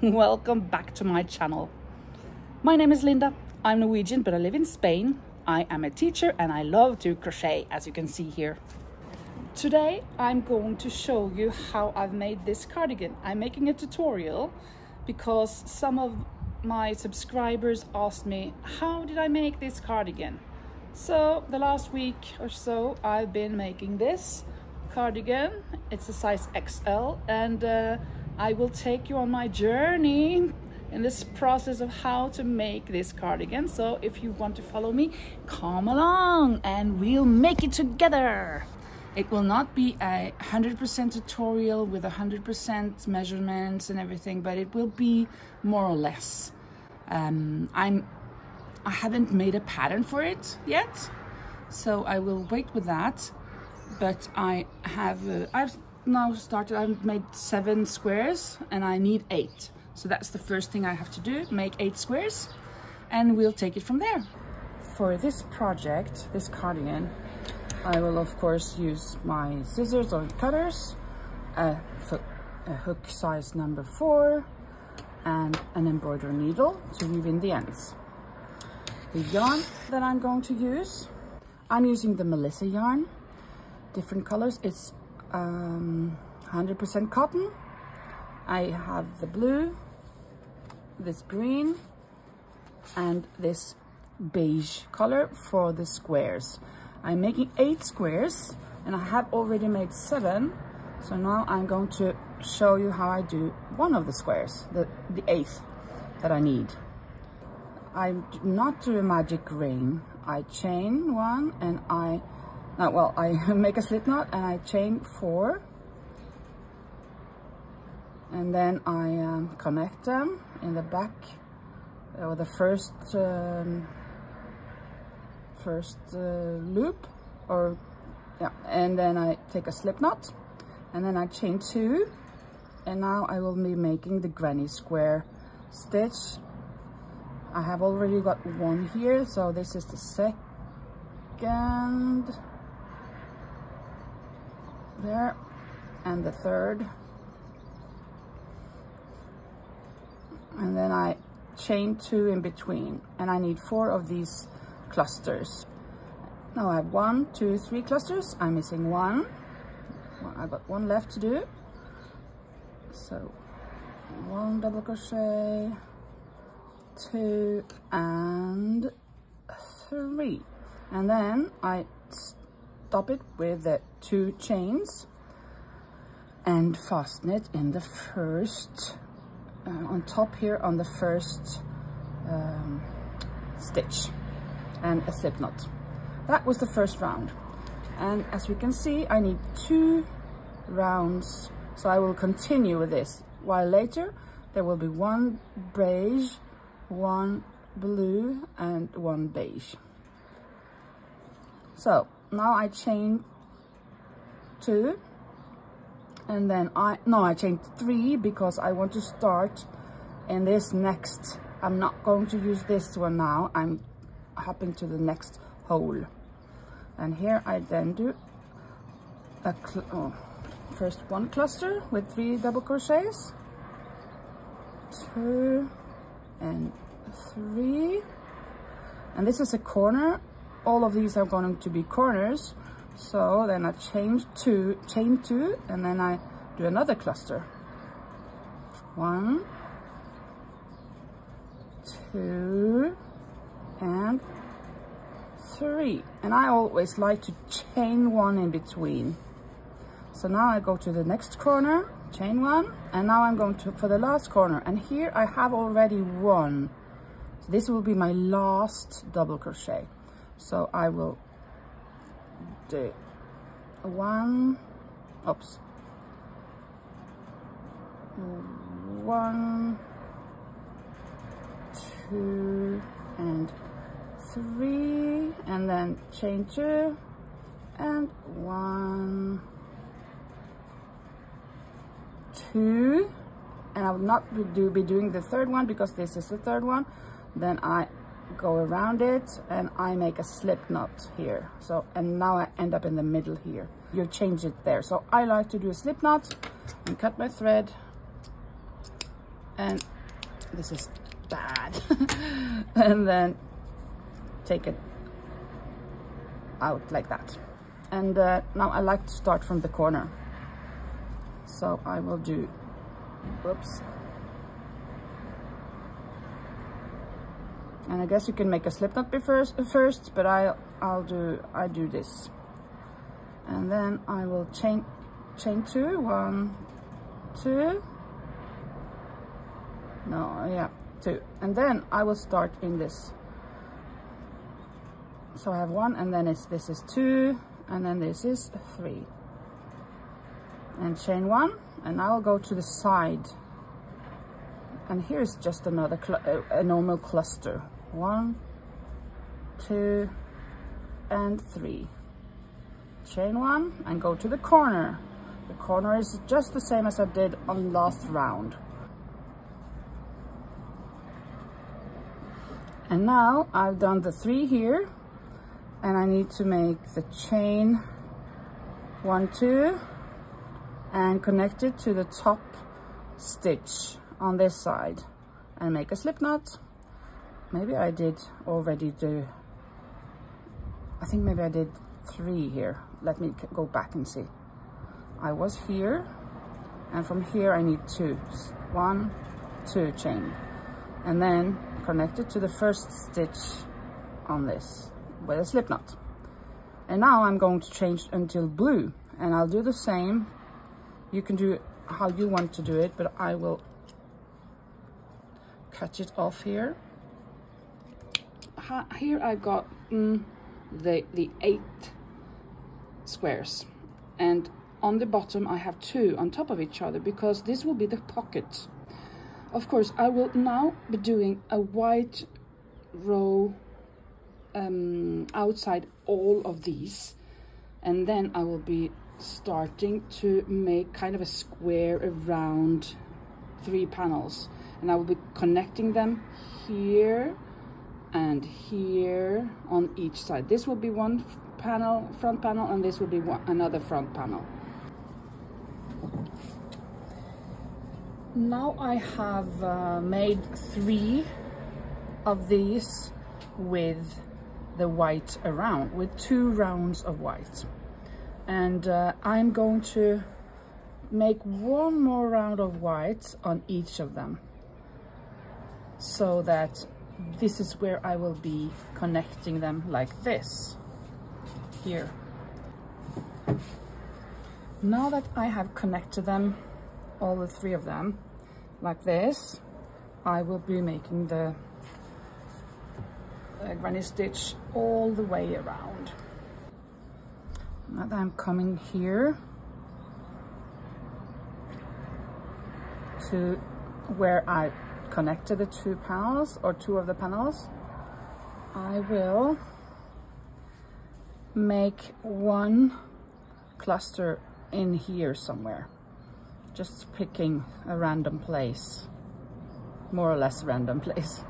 Welcome back to my channel. My name is Linda, I'm Norwegian but I live in Spain. I am a teacher and I love to crochet as you can see here. Today I'm going to show you how I've made this cardigan. I'm making a tutorial because some of my subscribers asked me how did I make this cardigan? So the last week or so I've been making this cardigan. It's a size XL and uh, I will take you on my journey in this process of how to make this cardigan. So if you want to follow me, come along and we'll make it together. It will not be a 100% tutorial with 100% measurements and everything, but it will be more or less. Um, I'm, I haven't made a pattern for it yet, so I will wait with that. But I have, uh, I've now started, I've made seven squares and I need eight. So that's the first thing I have to do, make eight squares and we'll take it from there. For this project, this cardigan, I will of course use my scissors or cutters, a, a hook size number four, and an embroidery needle to weave in the ends. The yarn that I'm going to use, I'm using the Melissa yarn, different colors. It's 100% um, cotton. I have the blue, this green, and this beige color for the squares. I'm making eight squares and I have already made seven. So now I'm going to show you how I do one of the squares, the, the eighth that I need. I do not do a magic ring. I chain one and I uh, well, I make a slip knot and I chain four. And then I um, connect them in the back or the first um, first uh, loop or yeah and then I take a slip knot and then I chain two. And now I will be making the granny square stitch. I have already got one here so this is the second there and the third. And then I chain two in between and I need four of these clusters. Now I have one two three clusters. I'm missing one. I've got one left to do. So one double crochet two and three. And then I stop it with the two chains and fasten it in the first uh, on top here on the first um, stitch and a slip knot. That was the first round. And as you can see I need two rounds. So I will continue with this. While later there will be one beige one blue and one beige. So now I chain two and then I no I chained three because I want to start in this next I'm not going to use this one now I'm hopping to the next hole. And here I then do a oh, first one cluster with three double crochets. Two and three. And this is a corner all of these are going to be corners. So then I change two chain two and then I do another cluster. One two and three. And I always like to chain one in between. So now I go to the next corner chain one and now I'm going to for the last corner. And here I have already one so this will be my last double crochet so I will do one oops. One two and three and then chain two and one two. And I will not be, do, be doing the third one because this is the third one. Then I go around it and I make a slip knot here. So, and now I end up in the middle here. You change it there. So I like to do a slip knot and cut my thread and this is bad and then take it out like that and uh, now I like to start from the corner so I will do whoops and I guess you can make a slip knot first, first but I I'll do I do this. And then I will chain chain two. One two. No yeah two. And then I will start in this. So I have one and then it's this is two and then this is three. And chain one and I'll go to the side. And here's just another uh, a normal cluster one two and three. Chain one and go to the corner. The corner is just the same as I did on last round. And now I've done the three here and I need to make the chain one two and connect it to the top stitch on this side and make a slip knot maybe I did already do I think maybe I did three here. Let me go back and see. I was here and from here I need two. One two chain. And then connect it to the first stitch on this with a slip knot. And now I'm going to change until blue and I'll do the same. You can do how you want to do it but I will cut it off here here I've got mm, the the eight squares. And on the bottom I have two on top of each other because this will be the pocket. Of course I will now be doing a white row um, outside all of these. And then I will be starting to make kind of a square around three panels. And I will be connecting them here and here on each side. This will be one panel front panel and this will be one, another front panel. Now I have uh, made three of these with the white around with two rounds of white. And uh, I'm going to make one more round of white on each of them so that this is where I will be connecting them like this. Here. Now that I have connected them all the three of them like this I will be making the granny stitch all the way around. Now that I'm coming here to where I connected the two panels or two of the panels, I will make one cluster in here somewhere. Just picking a random place, more or less random place.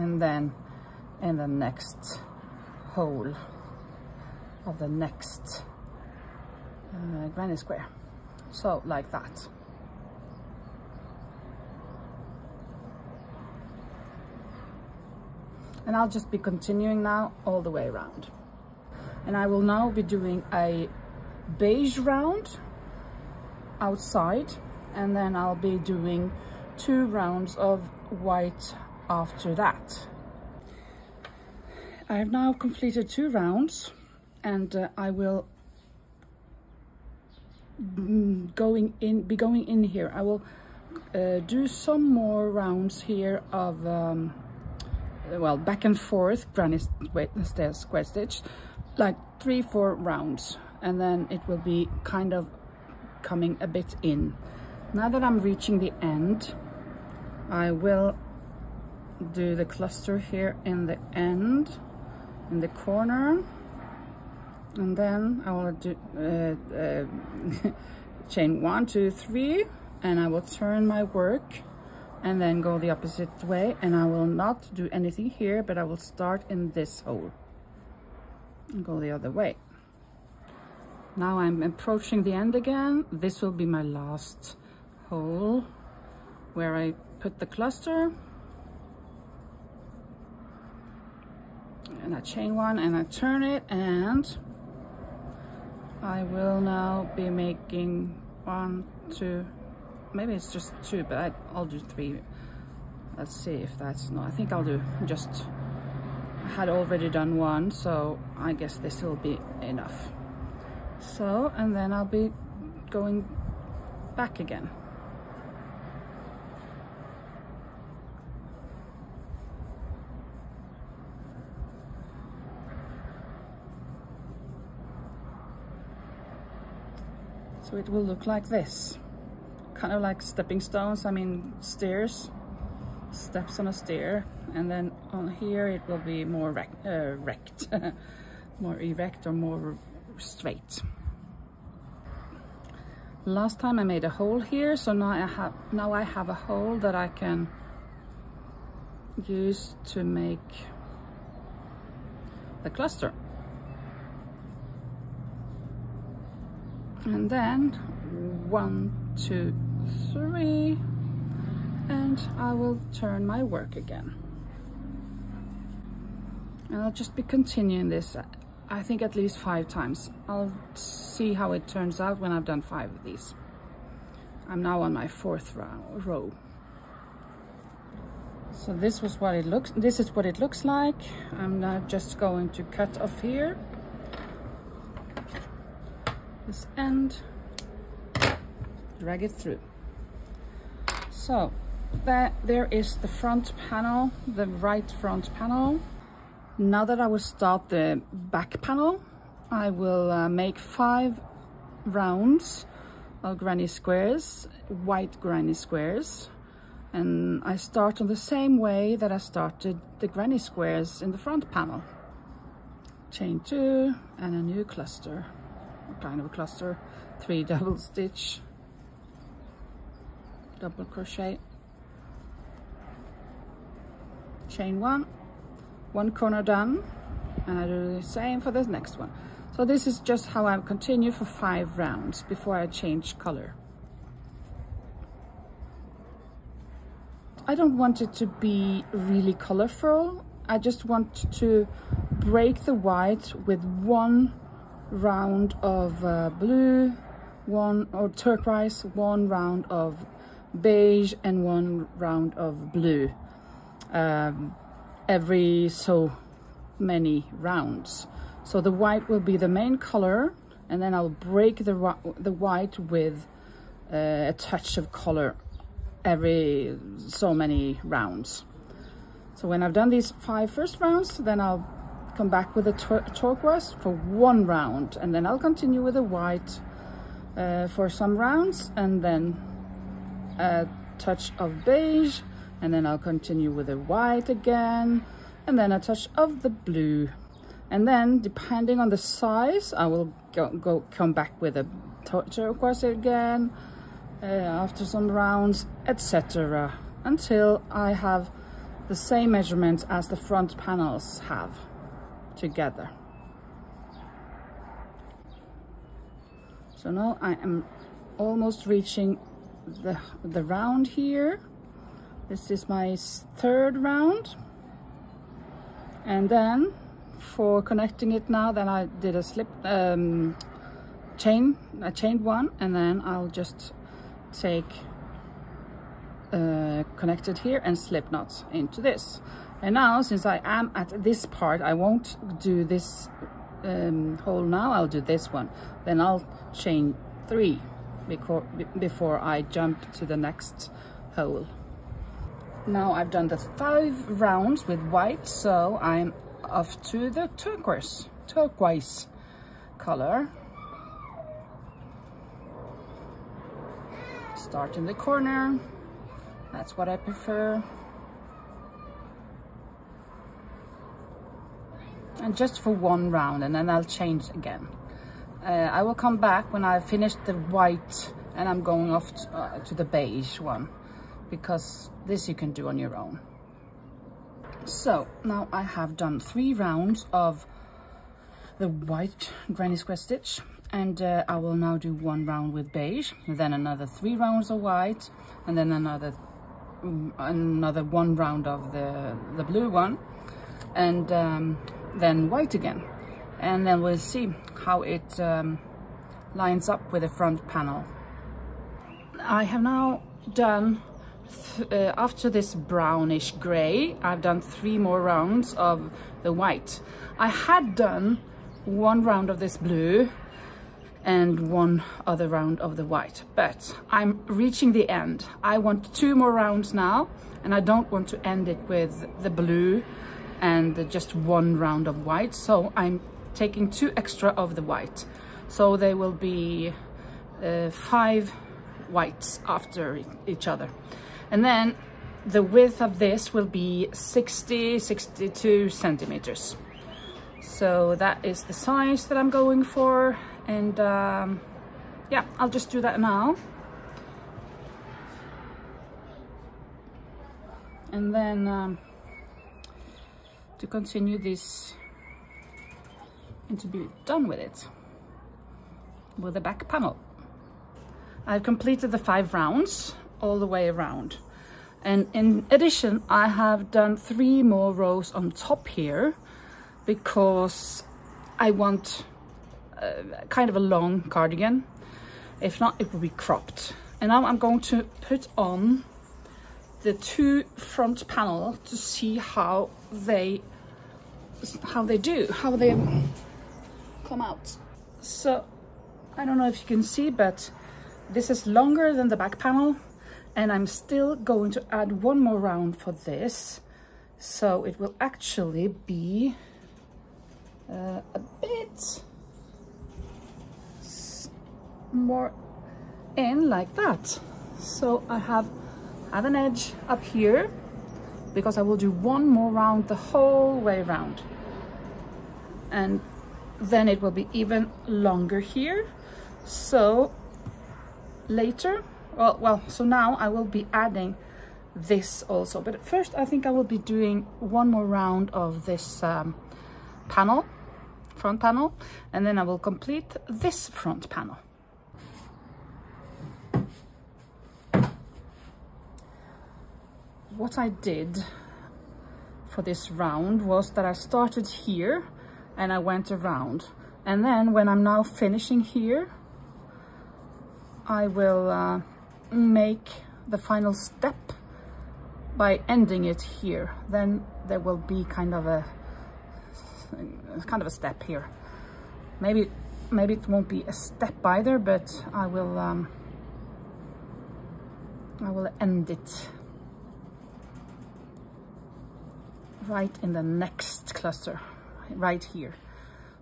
and then in the next hole of the next uh, granny square. So like that. And I'll just be continuing now all the way around. And I will now be doing a beige round outside and then I'll be doing two rounds of white after that. I have now completed two rounds and uh, I will going in be going in here. I will uh, do some more rounds here of um, well back and forth granny square stitch like three four rounds and then it will be kind of coming a bit in. Now that I'm reaching the end I will do the cluster here in the end in the corner. And then I will do uh, uh, chain one two three and I will turn my work and then go the opposite way. And I will not do anything here but I will start in this hole and go the other way. Now I'm approaching the end again. This will be my last hole where I put the cluster and I chain one and I turn it and I will now be making one two maybe it's just two but I, I'll do three. Let's see if that's no I think I'll do just I had already done one so I guess this will be enough. So and then I'll be going back again so it will look like this kind of like stepping stones, I mean stairs, steps on a stair. And then on here it will be more rec uh, more erect or more straight. Last time I made a hole here, so now I have now I have a hole that I can use to make the cluster. And then one, two, three, and I will turn my work again. And I'll just be continuing this, I think at least five times. I'll see how it turns out when I've done five of these. I'm now on my fourth row. So this was what it looks, this is what it looks like. I'm now just going to cut off here. This end, drag it through. So that there is the front panel, the right front panel. Now that I will start the back panel, I will uh, make five rounds of granny squares, white granny squares. And I start on the same way that I started the granny squares in the front panel. Chain two and a new cluster, kind of a cluster, three double stitch. Double crochet. Chain one. One corner done. And I do the same for the next one. So this is just how I continue for five rounds before I change color. I don't want it to be really colorful. I just want to break the white with one round of uh, blue one or turquoise one round of beige and one round of blue um, every so many rounds. So the white will be the main color and then I'll break the, the white with uh, a touch of color every so many rounds. So when I've done these five first rounds, then I'll come back with a turquoise for one round and then I'll continue with the white uh, for some rounds and then a touch of beige and then I'll continue with the white again and then a touch of the blue. And then depending on the size I will go, go come back with a turquoise again uh, after some rounds etc until I have the same measurements as the front panels have together so now I am almost reaching the, the round here. This is my third round. And then for connecting it now, then I did a slip um, chain, I chained one, and then I'll just take uh, connected here and slip knots into this. And now, since I am at this part, I won't do this um, hole now, I'll do this one. Then I'll chain three before I jump to the next hole. Now I've done the five rounds with white, so I'm off to the turquoise, turquoise color. Start in the corner, that's what I prefer. Just for one round and then I'll change again. Uh, I will come back when I've finished the white and I'm going off to, uh, to the beige one because this you can do on your own. So now I have done three rounds of the white granny square stitch and uh, I will now do one round with beige then another three rounds of white and then another mm, another one round of the the blue one and um, then white again. And then we'll see how it um, lines up with the front panel. I have now done uh, after this brownish gray I've done three more rounds of the white. I had done one round of this blue and one other round of the white but I'm reaching the end. I want two more rounds now and I don't want to end it with the blue and just one round of white. So I'm taking two extra of the white. So they will be uh, five whites after each other. And then the width of this will be 60 62 centimeters. So that is the size that I'm going for. And um, yeah I'll just do that now. And then um, to continue this and to be done with it with the back panel I've completed the five rounds all the way around and in addition I have done three more rows on top here because I want uh, kind of a long cardigan. If not, it will be cropped. And now I'm going to put on the two front panel to see how they how they do, how they come out. So I don't know if you can see, but this is longer than the back panel and I'm still going to add one more round for this. So it will actually be uh, a bit more in like that so I have have an edge up here because I will do one more round the whole way around. And then it will be even longer here. So later well well so now I will be adding this also. But first I think I will be doing one more round of this um, panel front panel and then I will complete this front panel what I did for this round was that I started here and I went around. And then when I'm now finishing here I will uh, make the final step by ending it here. Then there will be kind of a kind of a step here. Maybe maybe it won't be a step either but I will um, I will end it right in the next cluster, right here.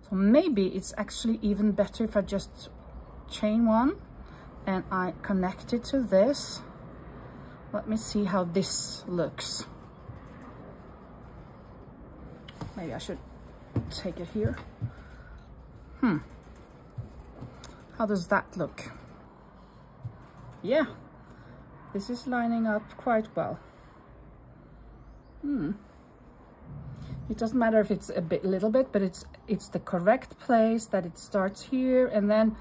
So maybe it's actually even better if I just chain one and I connect it to this. Let me see how this looks. Maybe I should take it here. Hmm. How does that look? Yeah, this is lining up quite well. Hmm it doesn't matter if it's a bit little bit but it's it's the correct place that it starts here and then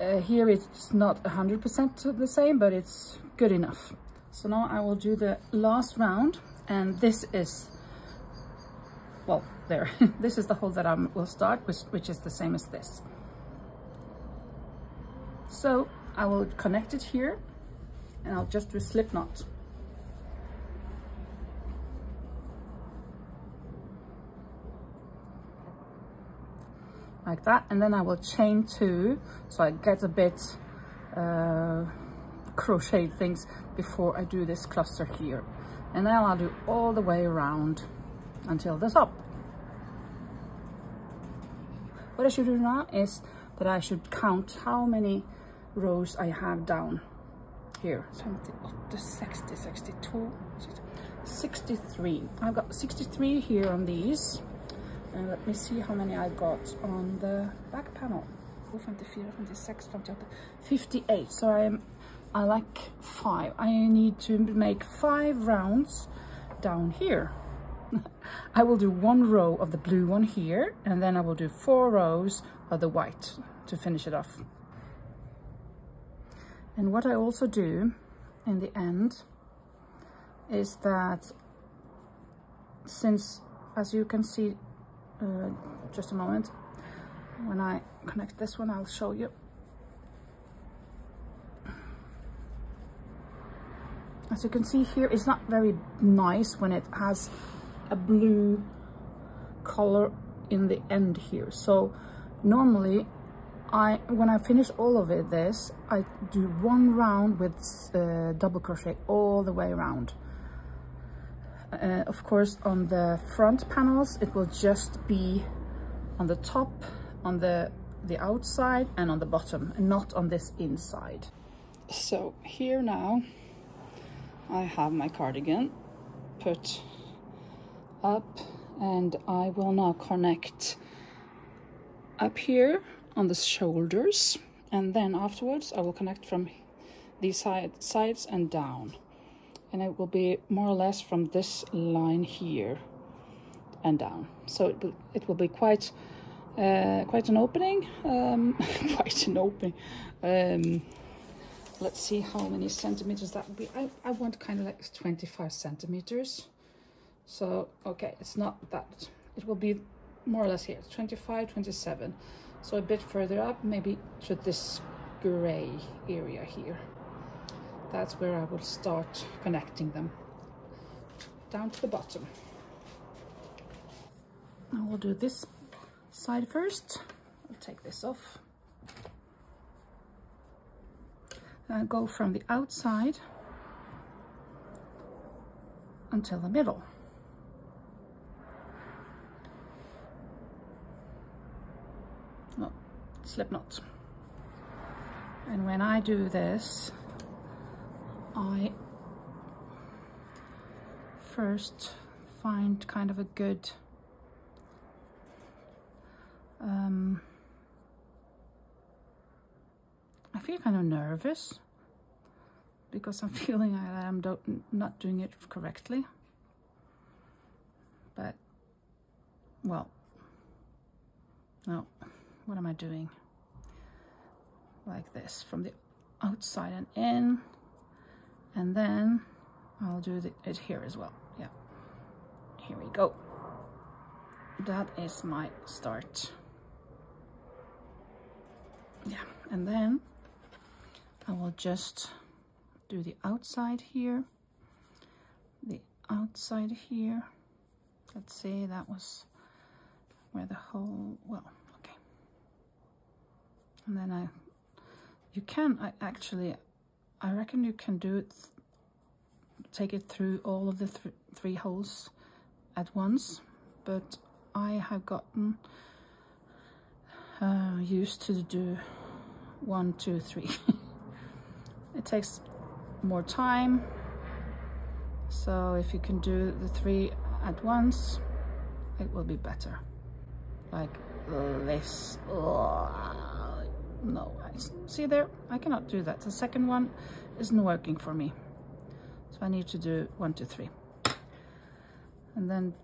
uh, here it's not 100% the same but it's good enough. So now I will do the last round and this is well there. This is the hole that I will start which, which is the same as this. So I will connect it here and I'll just do a slip knot like that and then I will chain two so I get a bit uh, crochet things before I do this cluster here and then I'll do all the way around until the top. What I should do now is that I should count how many rows I have down here 78, 60, 62, 63. I've got 63 here on these and let me see how many I got on the back panel. 54, 56, 58. So I'm I like five. I need to make five rounds down here. I will do one row of the blue one here and then I will do four rows of the white to finish it off. And what I also do in the end is that since as you can see uh, just a moment. When I connect this one I'll show you. As you can see here it's not very nice when it has a blue color in the end here. So normally I when I finish all of it this I do one round with uh, double crochet all the way around uh, of course on the front panels it will just be on the top on the the outside and on the bottom not on this inside. So here now I have my cardigan put up and I will now connect up here on the shoulders and then afterwards I will connect from these side, sides and down and it will be more or less from this line here and down. So it will, it will be quite uh, quite an opening um, quite an opening. Um, let's see how many centimeters that would be. I, I want kind of like 25 centimeters. So okay it's not that it will be more or less here 25 27 so a bit further up, maybe to this gray area here. That's where I will start connecting them down to the bottom. I will do this side first. I'll take this off. And go from the outside until the middle. slip knot. And when I do this, I first find kind of a good um, I feel kind of nervous because I'm feeling I'm not doing it correctly. But, well, no what am I doing? Like this, from the outside and in. And then I'll do it here as well. Yeah, here we go. That is my start. Yeah, and then I will just do the outside here, the outside here. Let's see, that was where the whole, well, okay. and then I you can I actually I reckon you can do it take it through all of the th three holes at once but I have gotten uh, used to do one two three. It takes more time so if you can do the three at once it will be better. Like this no, see there, I cannot do that. The second one isn't working for me. So I need to do one, two, three. And then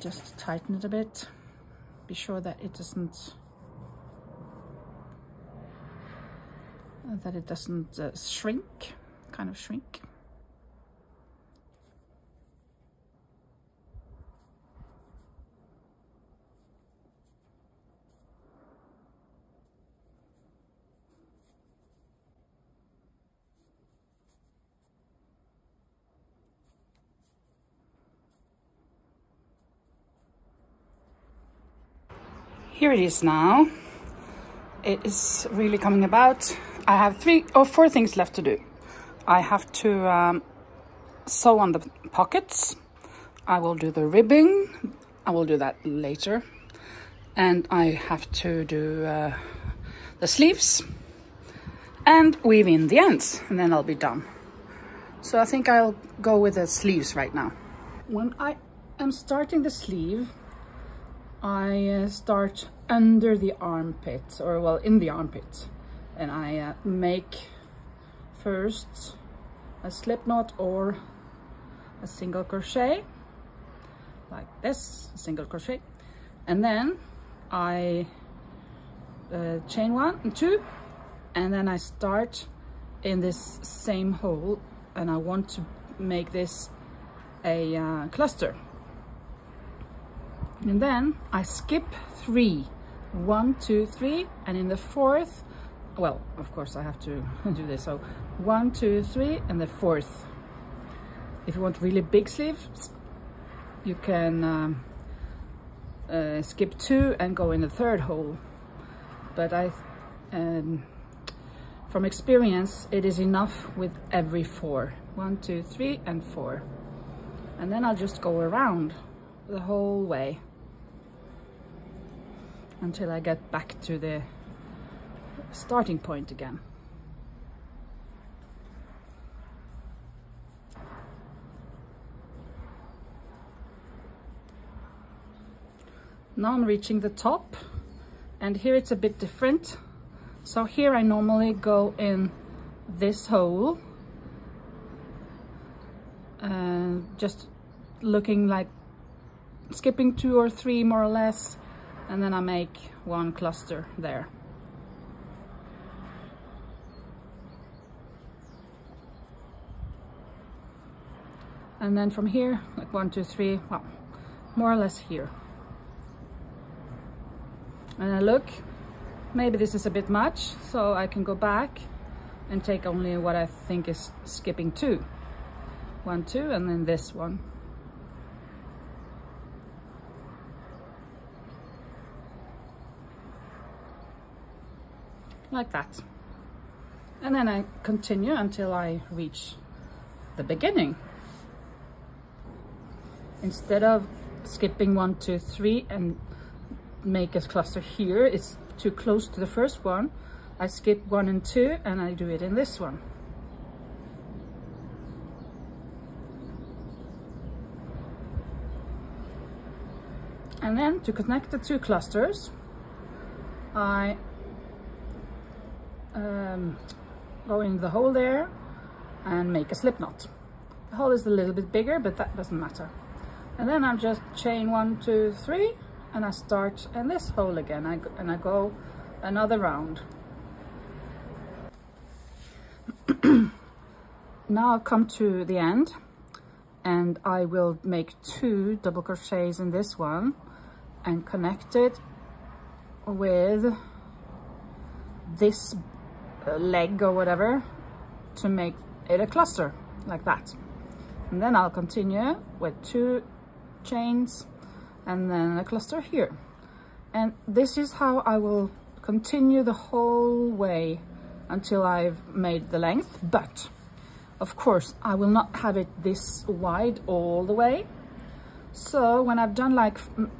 just tighten it a bit. Be sure that it doesn't, that it doesn't uh, shrink, kind of shrink. Here it is now. It is really coming about. I have three or four things left to do. I have to um, sew on the pockets. I will do the ribbing. I will do that later. And I have to do uh, the sleeves and weave in the ends and then I'll be done. So I think I'll go with the sleeves right now. When I am starting the sleeve, I uh, start under the armpit or well in the armpit and I uh, make first a slip knot or a single crochet like this single crochet and then I uh, chain one and two and then I start in this same hole and I want to make this a uh, cluster and then I skip three. One two three and in the fourth well of course I have to do this. So one two three and the fourth. If you want really big sleeves you can um, uh, skip two and go in the third hole. But I um, from experience it is enough with every four. One two three and four. And then I'll just go around the whole way until I get back to the starting point again. Now I'm reaching the top and here it's a bit different. So here I normally go in this hole uh, just looking like skipping two or three more or less and then I make one cluster there. And then from here like one two three well more or less here. And I look maybe this is a bit much so I can go back and take only what I think is skipping two. One two and then this one like that. And then I continue until I reach the beginning. Instead of skipping one two three and make a cluster here it's too close to the first one. I skip one and two and I do it in this one. And then to connect the two clusters I um, go in the hole there and make a slip knot. The hole is a little bit bigger but that doesn't matter. And then I'm just chain one two three and I start in this hole again. I, and I go another round. Now I've come to the end and I will make two double crochets in this one and connect it with this leg or whatever to make it a cluster like that and then I'll continue with two chains and then a cluster here. And this is how I will continue the whole way until I've made the length. But of course, I will not have it this wide all the way. So when I've done like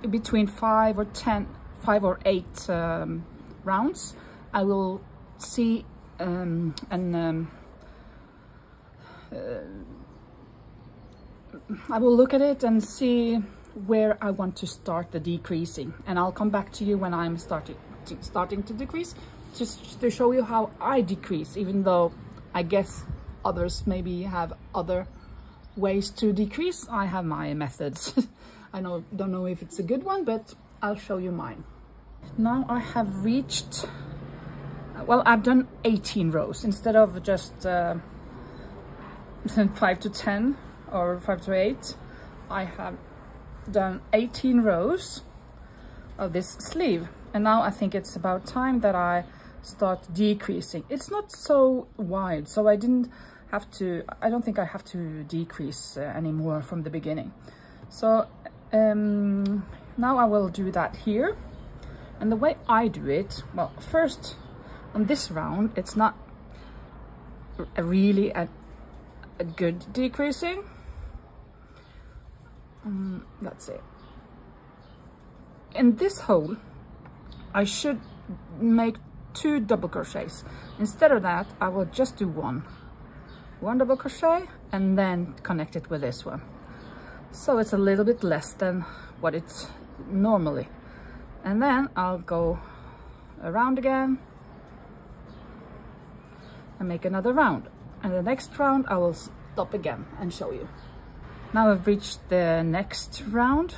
between five or ten five or eight um, rounds, I will see um, and um, uh, I will look at it and see where I want to start the decreasing. And I'll come back to you when I'm starting to, starting to decrease just to show you how I decrease even though I guess others maybe have other ways to decrease. I have my methods. I know don't know if it's a good one but I'll show you mine. Now I have reached well I've done 18 rows instead of just uh, 5 to 10 or 5 to 8 I have done 18 rows of this sleeve. And now I think it's about time that I start decreasing. It's not so wide so I didn't have to I don't think I have to decrease uh, anymore from the beginning. So um, now I will do that here. And the way I do it well first on this round it's not really a, a good decreasing. Um, let's see in this hole I should make two double crochets. Instead of that I will just do one. One double crochet and then connect it with this one. So it's a little bit less than what it's normally. And then I'll go around again and make another round. And the next round I will stop again and show you. Now I've reached the next round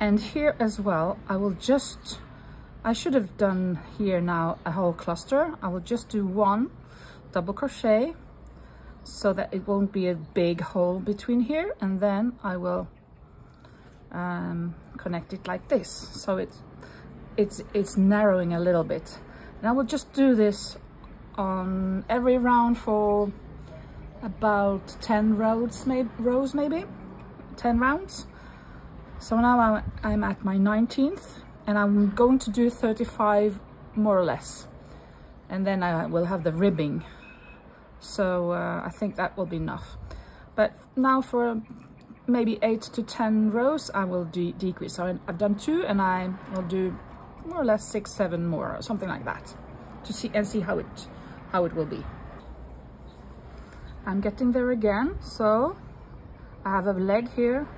and here as well I will just I should have done here now a whole cluster. I will just do one double crochet so that it won't be a big hole between here and then I will um, connect it like this. So it's it's it's narrowing a little bit. And I will just do this on every round for about 10 rows maybe rows maybe? 10 rounds? So now I'm at my 19th and I'm going to do 35 more or less. And then I will have the ribbing. So uh, I think that will be enough. But now for maybe 8 to 10 rows I will de decrease. So I've done two and I will do more or less six seven more or something like that to see and see how it how it will be. I'm getting there again so I have a leg here.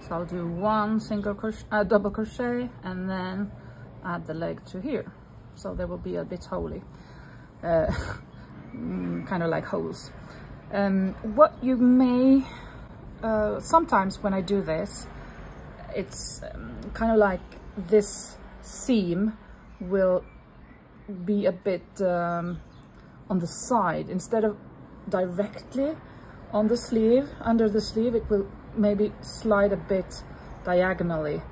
So I'll do one single crochet uh, double crochet and then add the leg to here. So there will be a bit holy uh, mm, kind of like holes. Um, what you may uh, sometimes when I do this it's um, kind of like this seam will be a bit um, on the side. Instead of directly on the sleeve under the sleeve it will maybe slide a bit diagonally.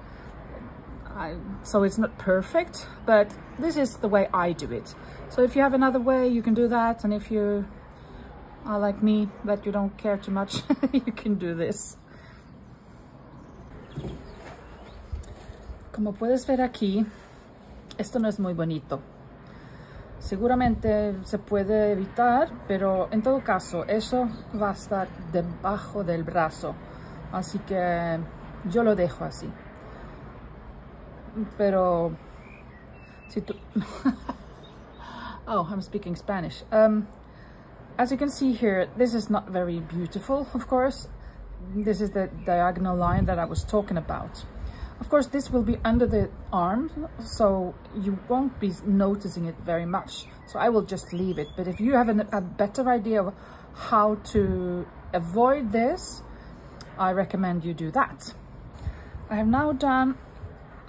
I, so it's not perfect but this is the way I do it. So if you have another way you can do that and if you are like me that you don't care too much you can do this. Como puedes ver aquí, esto no es muy bonito. Seguramente se puede evitar, pero en todo caso, eso va a estar debajo del brazo. Así que yo lo dejo así. Pero si tú... oh, I'm speaking Spanish. Um, as you can see here, this is not very beautiful, of course. This is the diagonal line that I was talking about. Of course, this will be under the arm, so you won't be noticing it very much. So I will just leave it. But if you have an, a better idea of how to avoid this, I recommend you do that. I have now done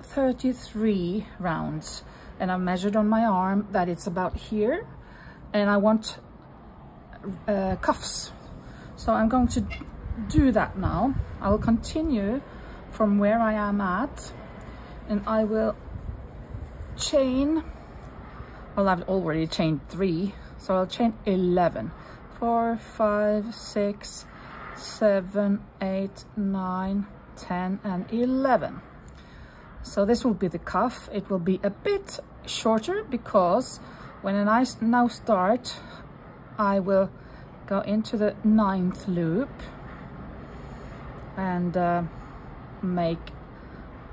33 rounds and I've measured on my arm that it's about here and I want uh, cuffs. So I'm going to do that now. I will continue from where I am at and I will chain well I've already chained three so I'll chain 11 four five six seven eight nine ten and 11 so this will be the cuff. It will be a bit shorter because when I now start I will go into the ninth loop. And uh, make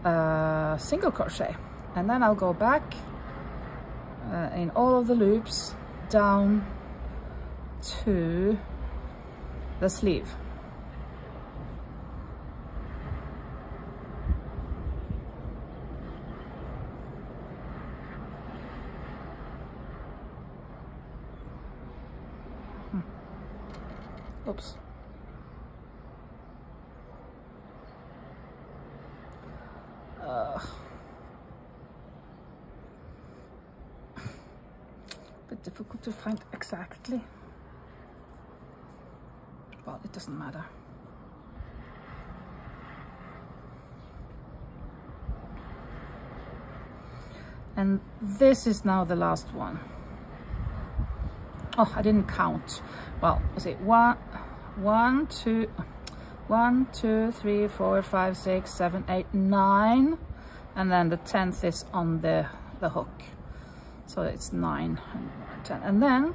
a single crochet and then I'll go back uh, in all of the loops down to the sleeve hmm. Oops. Uh, bit difficult to find exactly. Well, it doesn't matter. And this is now the last one. Oh, I didn't count. Well, let's see, one, one, two, one, two, three, four, five, six, seven, eight, nine. And then the 10th is on the, the hook. So it's nine and 10. And then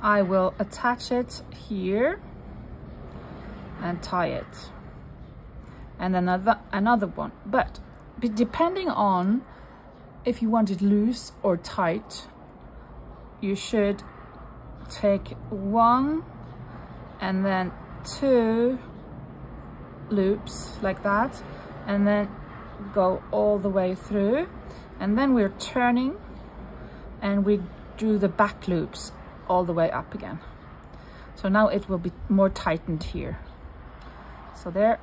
I will attach it here and tie it. And another, another one. But depending on if you want it loose or tight, you should take one and then two loops like that and then go all the way through and then we're turning and we do the back loops all the way up again So now it will be more tightened here. So there,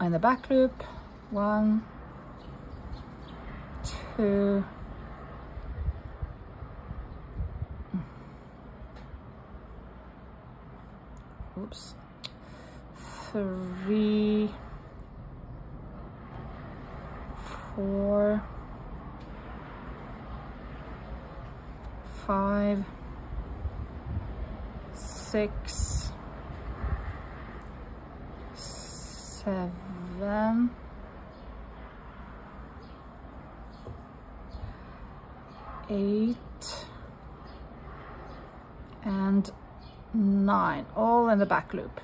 in the back loop, one, two, oops, three, four, five, six, seven, eight, and nine, all in the back loop.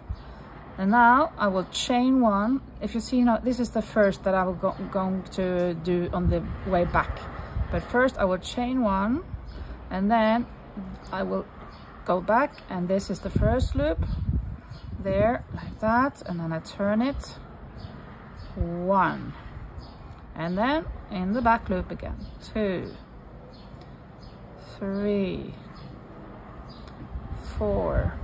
And now I will chain one. If you see now, this is the first that I will go going to do on the way back. But first I will chain one and then I will go back and this is the first loop there like that and then I turn it one and then in the back loop again two three four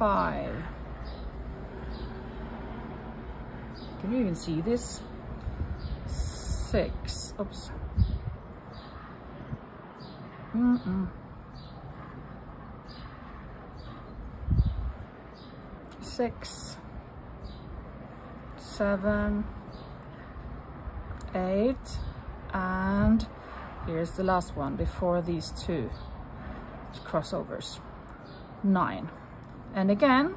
five. Can you even see this? Six. Oops. Mm -mm. six. Seven. Eight. And here's the last one before these two crossovers. Nine and again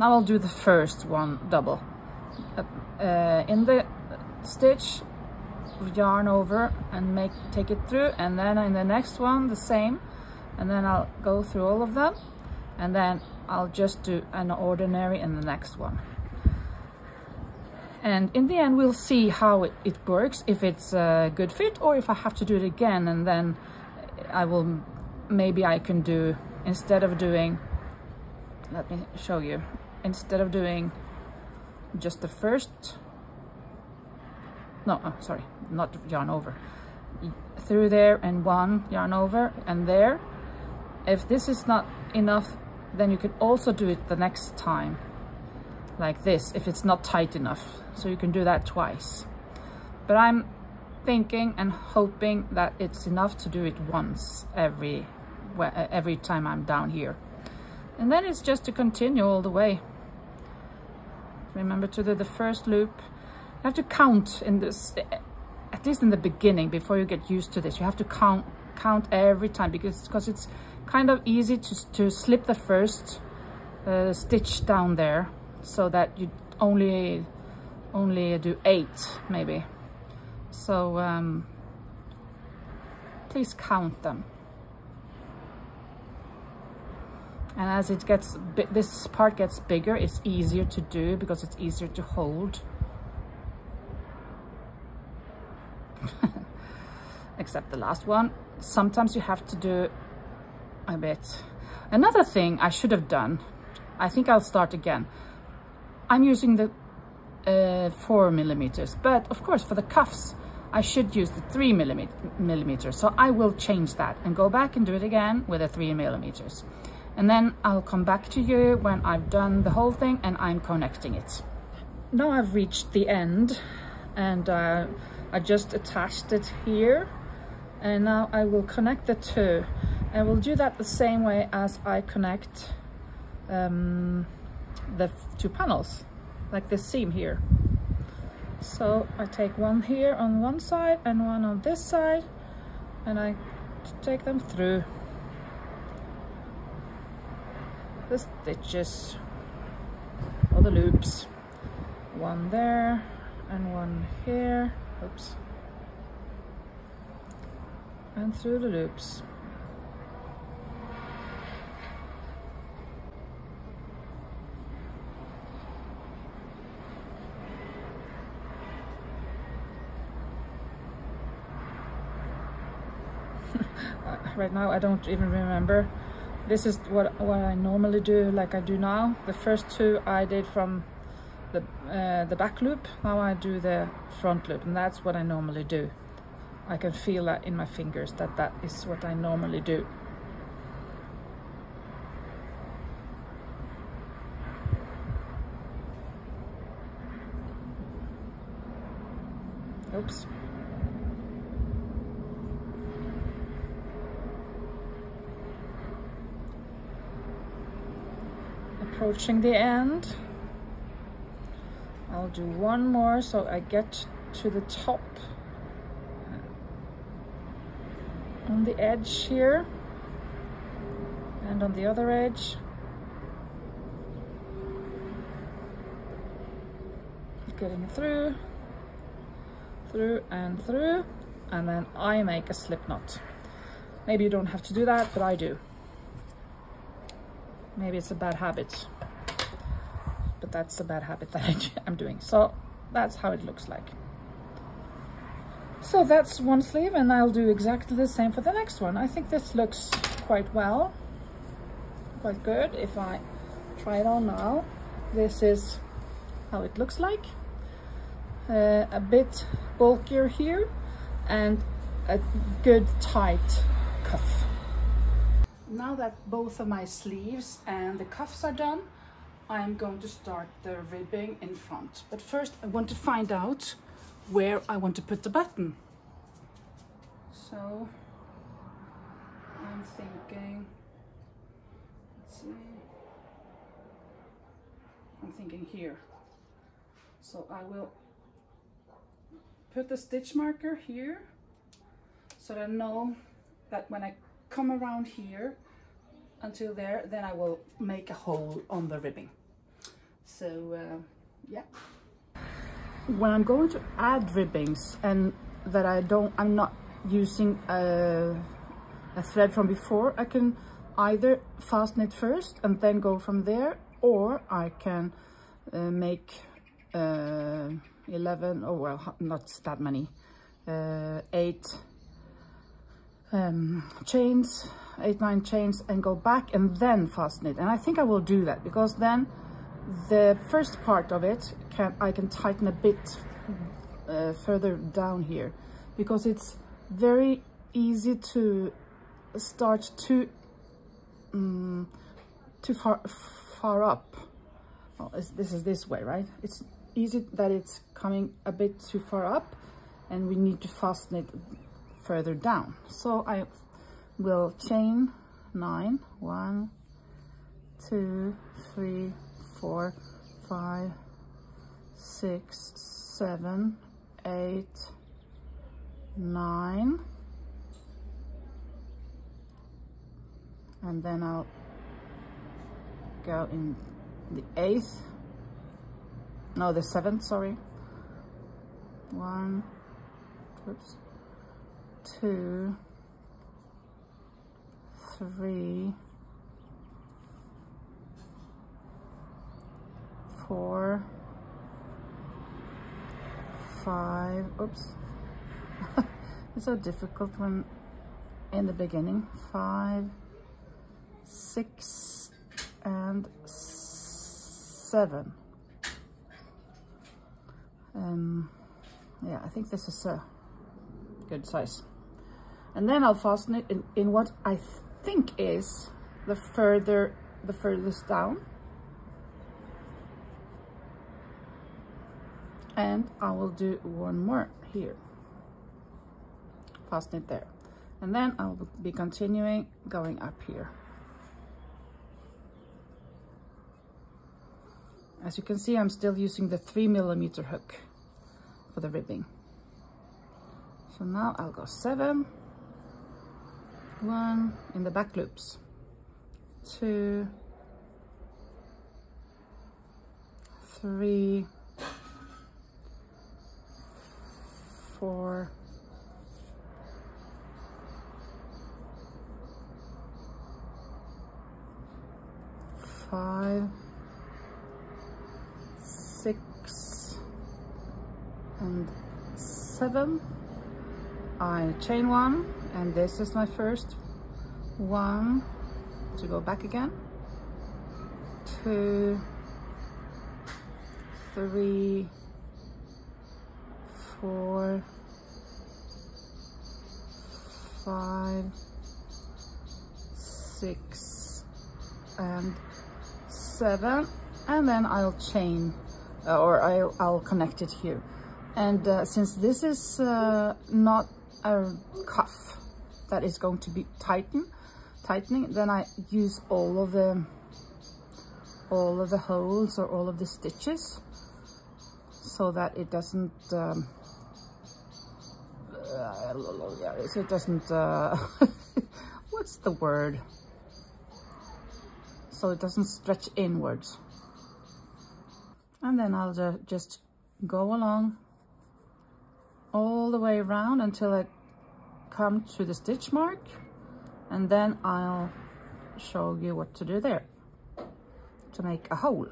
now I'll do the first one double. Uh, in the stitch yarn over and make take it through and then in the next one the same. And then I'll go through all of them and then I'll just do an ordinary in the next one. And in the end we'll see how it, it works if it's a good fit or if I have to do it again and then I will maybe I can do instead of doing let me show you. Instead of doing just the first no oh, sorry not yarn over. Through there and one yarn over and there. If this is not enough then you can also do it the next time. Like this if it's not tight enough. So you can do that twice. But I'm thinking and hoping that it's enough to do it once every every time I'm down here and then it's just to continue all the way. Remember to do the first loop. You have to count in this at least in the beginning before you get used to this. You have to count count every time because because it's kind of easy to, to slip the first uh, stitch down there so that you only only do eight maybe. So um, please count them and as it gets this part gets bigger it's easier to do because it's easier to hold. Except the last one. Sometimes you have to do a bit. Another thing I should have done I think I'll start again. I'm using the uh, four millimeters but of course for the cuffs I should use the three millimeter, millimeters. So I will change that and go back and do it again with the three millimeters and then I'll come back to you when I've done the whole thing and I'm connecting it. Now I've reached the end and uh, I just attached it here. And now I will connect the two. And we'll do that the same way as I connect um, the two panels like this seam here. So I take one here on one side and one on this side and I take them through the stitches or the loops. One there and one here oops. And through the loops. Uh, right now I don't even remember this is what, what I normally do like I do now. The first two I did from the, uh, the back loop. Now I do the front loop and that's what I normally do. I can feel that in my fingers that that is what I normally do. Oops. Approaching the end. I'll do one more so I get to the top. On the edge here and on the other edge. Getting through through and through and then I make a slip knot. Maybe you don't have to do that but I do maybe it's a bad habit. But that's a bad habit that I'm doing. So that's how it looks like. So that's one sleeve and I'll do exactly the same for the next one. I think this looks quite well. Quite good if I try it on now. This is how it looks like. Uh, a bit bulkier here and a good tight cuff. Now that both of my sleeves and the cuffs are done, I'm going to start the ribbing in front. But first I want to find out where I want to put the button. So I'm thinking, let's see, I'm thinking here. So I will put the stitch marker here so that I know that when I come around here until there then I will make a hole on the ribbing. So uh, yeah. When I'm going to add ribbings and that I don't I'm not using a, a thread from before I can either fasten it first and then go from there or I can uh, make uh, 11 oh well not that many uh, eight um, chains eight nine chains and go back and then fasten it. And I think I will do that because then the first part of it can I can tighten a bit uh, further down here. Because it's very easy to start too um, too far far up. Well, this is this way right? It's easy that it's coming a bit too far up and we need to fasten it further down. So I will chain nine, one, two, three, four, five, six, seven, eight, nine. And then I'll go in the eighth no the seventh sorry one oops two three four five oops it's so difficult when in the beginning five six and seven um, yeah, I think this is a good size. And then I'll fasten it in, in what I think is the further, the furthest down. And I will do one more here. Fasten it there. And then I'll be continuing going up here. As you can see, I'm still using the three millimeter hook for the ribbing. So now I'll go seven, one in the back loops, two, three, four, five, six. And seven I chain one and this is my first one to go back again. Two three four five six and seven. And then I'll chain uh, or I'll, I'll connect it here. And uh, since this is uh, not a cuff that is going to be tighten tightening. Then I use all of the all of the holes or all of the stitches so that it doesn't um, uh, so it doesn't uh, what's the word? So it doesn't stretch inwards. And then I'll just go along all the way around until I come to the stitch mark and then I'll show you what to do there to make a hole.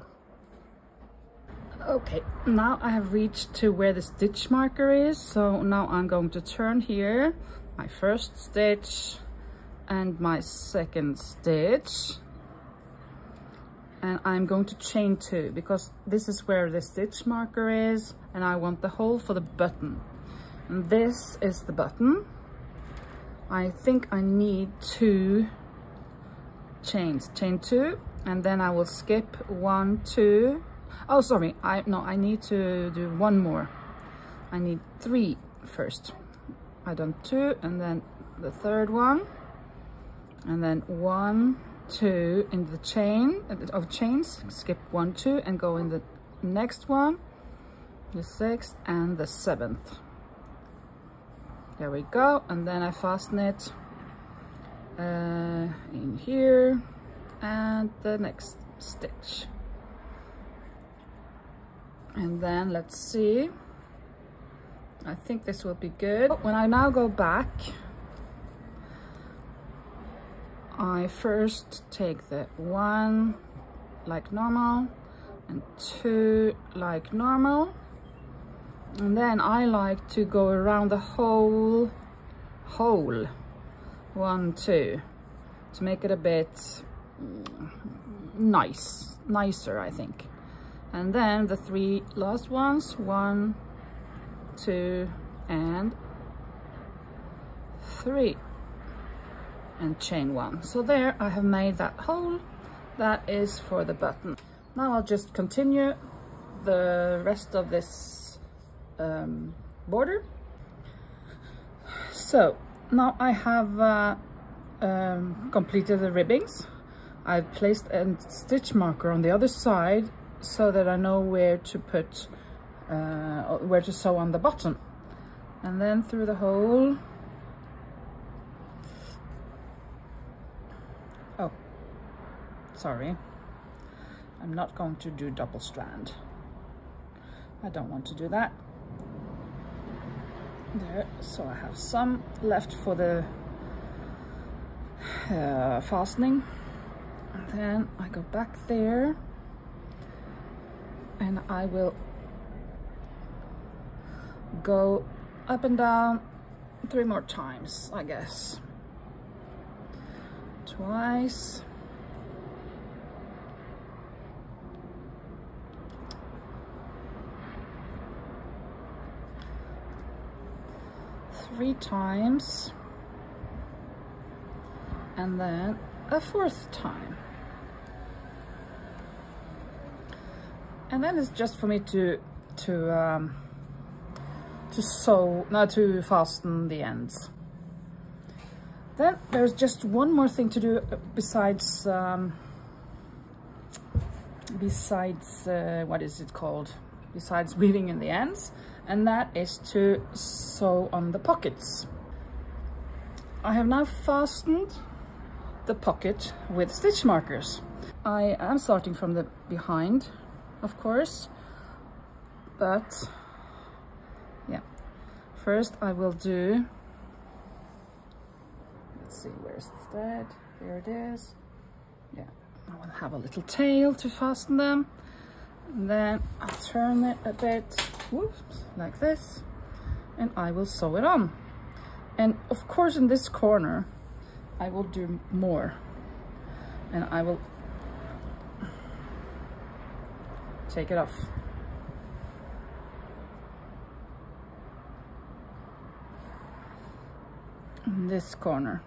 Okay, now I have reached to where the stitch marker is. So now I'm going to turn here, my first stitch and my second stitch. And I'm going to chain two because this is where the stitch marker is and I want the hole for the button. This is the button. I think I need two chains, chain two, and then I will skip one, two. Oh, sorry, I no, I need to do one more. I need three first. I done two, and then the third one, and then one, two in the chain uh, of chains. Skip one, two, and go in the next one, the sixth and the seventh. There we go. And then I fasten it uh, in here and the next stitch. And then let's see. I think this will be good. When I now go back, I first take the one like normal and two like normal and then I like to go around the whole hole one two to make it a bit mm, nice nicer I think. And then the three last ones one two and three. And chain one. So there I have made that hole that is for the button. Now I'll just continue the rest of this um, border. So now I have uh, um, completed the ribbings. I've placed a stitch marker on the other side so that I know where to put, uh, where to sew on the bottom. And then through the hole. Oh, sorry. I'm not going to do double strand. I don't want to do that there. So I have some left for the uh, fastening. And then I go back there. And I will go up and down three more times I guess. Twice three times and then a fourth time. And then it's just for me to to um, to sew, not to fasten the ends. Then there's just one more thing to do besides um, besides uh, what is it called? Besides weaving in the ends, and that is to sew on the pockets. I have now fastened the pocket with stitch markers. I am starting from the behind, of course, but yeah. First I will do, let's see, where's that? Here it is. Yeah, I will have a little tail to fasten them. And then I'll turn it a bit whoops, like this, and I will sew it on. And of course in this corner, I will do more. And I will take it off. this corner.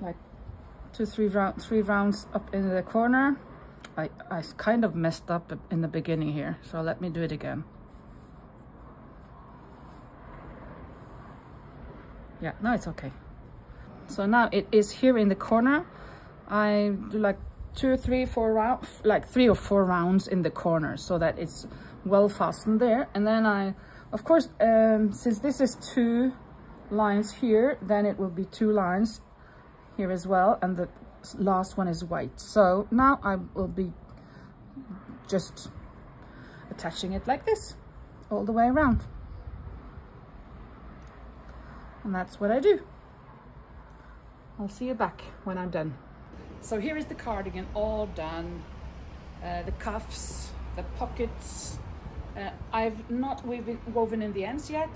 Like two, three, round, three rounds up in the corner. I, I kind of messed up in the beginning here, so let me do it again. Yeah, no, it's okay. So now it is here in the corner. I do like two three, four rounds, like three or four rounds in the corner so that it's well fastened there. And then I, of course, um, since this is two lines here, then it will be two lines here as well. And the last one is white. So now I will be just attaching it like this all the way around. And that's what I do. I'll see you back when I'm done. So here is the cardigan all done. Uh, the cuffs, the pockets. Uh, I've not woven in the ends yet,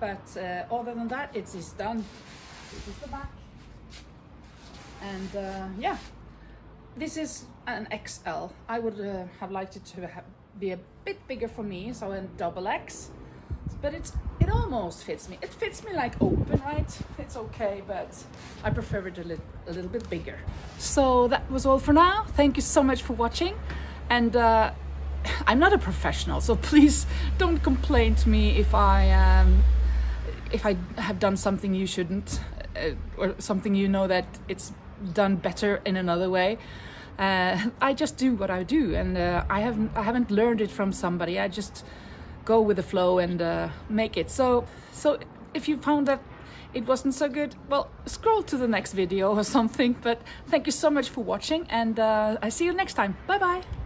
but uh, other than that, it is done. This is the back. And uh, yeah, this is an XL. I would uh, have liked it to be a bit bigger for me, so a double X. But it's it almost fits me. It fits me like open, right? It's okay, but I prefer it a, li a little bit bigger. So that was all for now. Thank you so much for watching. And uh, I'm not a professional, so please don't complain to me if I um, if I have done something you shouldn't, uh, or something you know that it's done better in another way. Uh, I just do what I do, and uh, I haven't I haven't learned it from somebody. I just go with the flow and uh, make it. So, so if you found that it wasn't so good, well, scroll to the next video or something. But thank you so much for watching and uh, I see you next time. Bye bye.